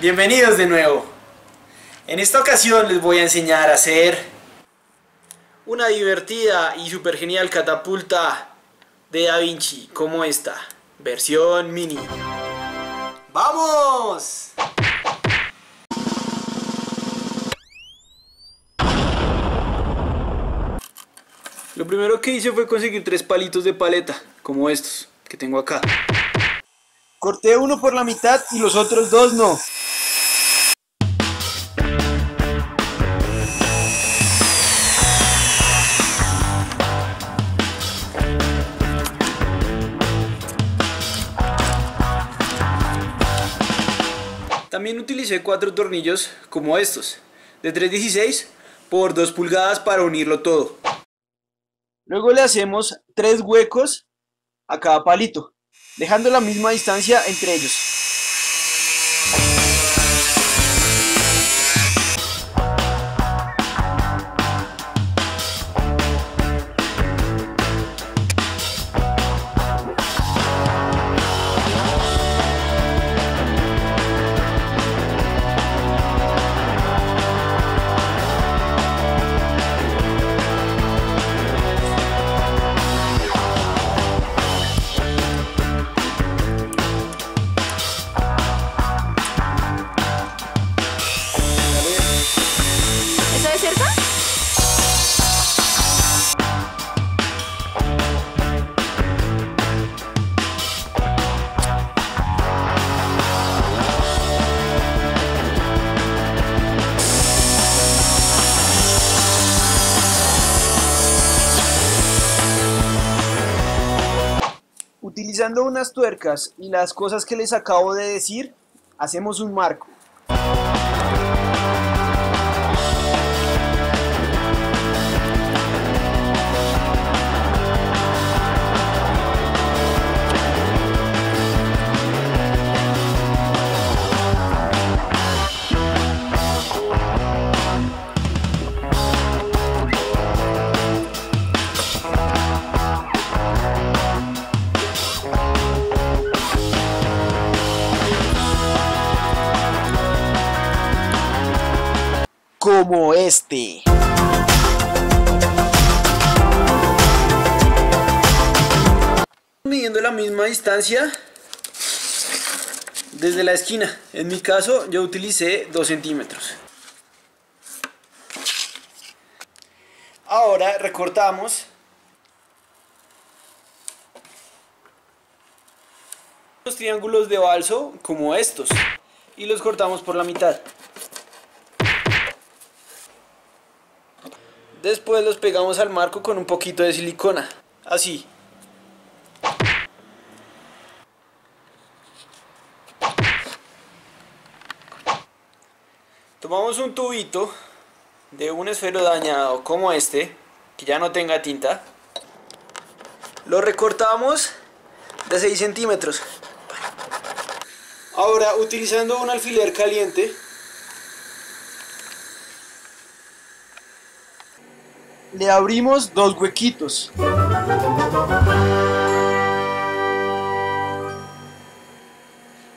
bienvenidos de nuevo. En esta ocasión les voy a enseñar a hacer una divertida y super genial catapulta de Da Vinci como esta, versión mini. ¡Vamos! Lo primero que hice fue conseguir tres palitos de paleta, como estos, que tengo acá. Corté uno por la mitad y los otros dos no. También utilicé cuatro tornillos como estos, de 3.16 por 2 pulgadas para unirlo todo. Luego le hacemos tres huecos a cada palito, dejando la misma distancia entre ellos. Utilizando unas tuercas y las cosas que les acabo de decir, hacemos un marco. Como este. Midiendo la misma distancia desde la esquina. En mi caso yo utilicé 2 centímetros. Ahora recortamos los triángulos de balso como estos y los cortamos por la mitad. Después los pegamos al marco con un poquito de silicona, así. Tomamos un tubito de un esfero dañado como este, que ya no tenga tinta. Lo recortamos de 6 centímetros. Ahora, utilizando un alfiler caliente, le abrimos dos huequitos.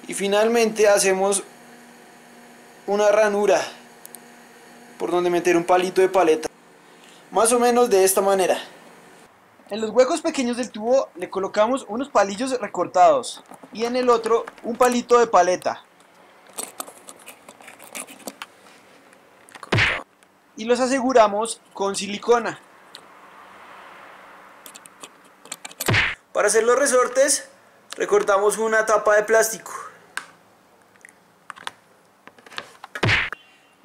Y finalmente hacemos una ranura por donde meter un palito de paleta. Más o menos de esta manera. En los huecos pequeños del tubo le colocamos unos palillos recortados y en el otro un palito de paleta. Y los aseguramos con silicona. Para hacer los resortes recortamos una tapa de plástico.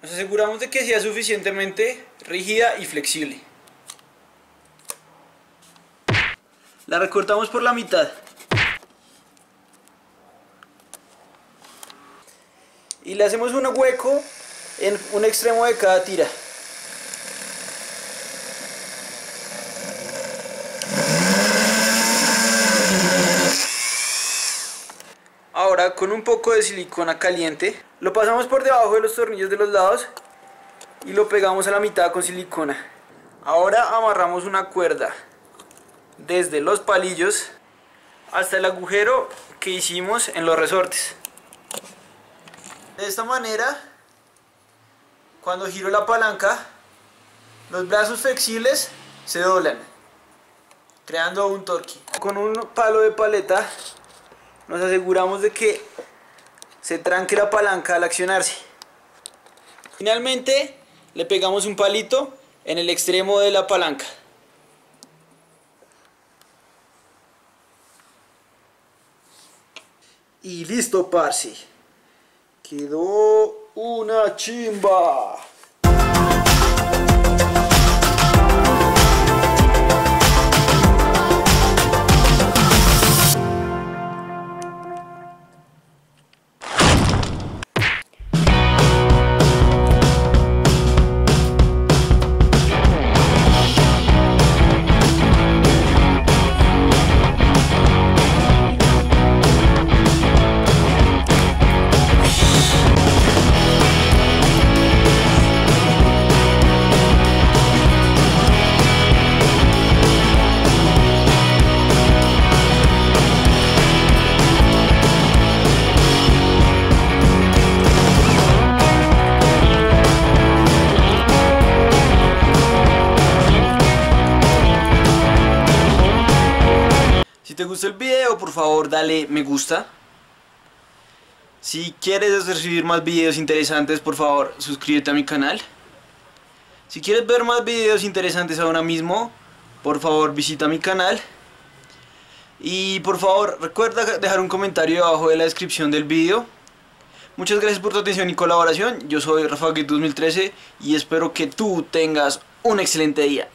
Nos aseguramos de que sea suficientemente rígida y flexible. La recortamos por la mitad. Y le hacemos un hueco en un extremo de cada tira. Ahora con un poco de silicona caliente lo pasamos por debajo de los tornillos de los lados y lo pegamos a la mitad con silicona. Ahora amarramos una cuerda desde los palillos hasta el agujero que hicimos en los resortes. De esta manera, cuando giro la palanca, los brazos flexibles se doblan, creando un torque. Con un palo de paleta nos aseguramos de que se tranque la palanca al accionarse. Finalmente, le pegamos un palito en el extremo de la palanca. Y listo, parce. Quedó una chimba. Gustó el video, por favor dale me gusta. Si quieres recibir más videos interesantes, por favor suscríbete a mi canal. Si quieres ver más videos interesantes ahora mismo, por favor visita mi canal. Y por favor recuerda dejar un comentario abajo de la descripción del video. Muchas gracias por tu atención y colaboración. Yo soy Rafa 2013 y espero que tú tengas un excelente día.